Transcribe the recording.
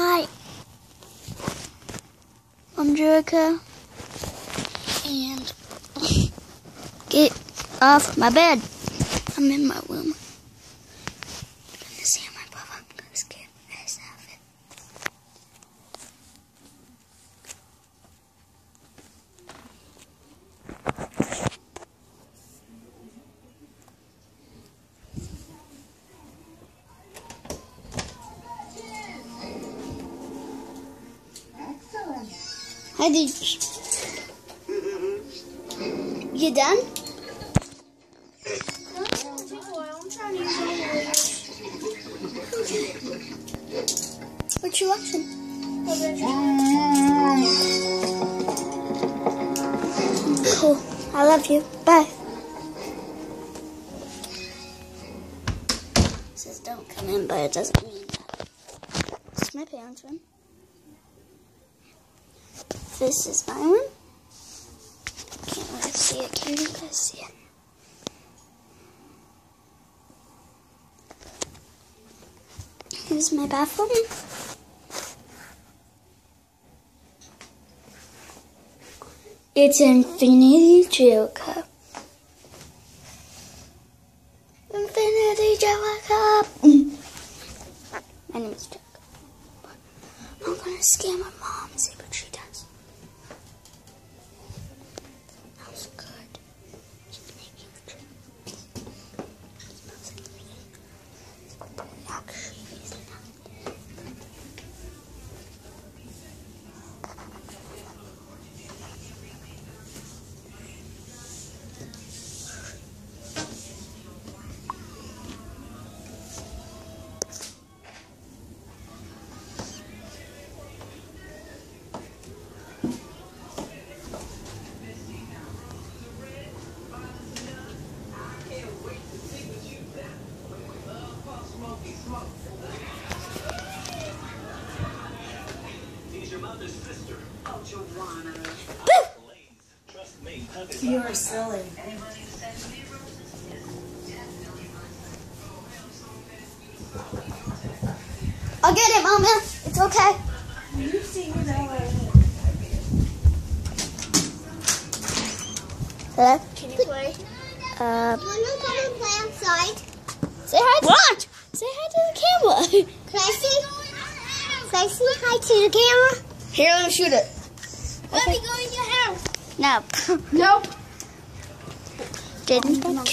Hi. I'm Jerica. And get off my bed. I'm in my room. Hi, did you done? What you watching? Cool. I love you. Bye. It says don't come in, but it doesn't mean that. It's my parents' room. This is my room. Can't really see it. Can you guys see it? Here's my bathroom. It's Infinity Jericho. Infinity Jericho. My name is Jack. I'm gonna scare my mom, see what she does. You're silly. I'll get it, Mama. It's okay. You see me that way. Hello? Can you play? Uh, You wanna come and play outside? say hi. To what? Say hi to the camera. Can I see? Can I see hi to the camera? Here, let me shoot it. Let me go in your house. No. Nope. Didn't.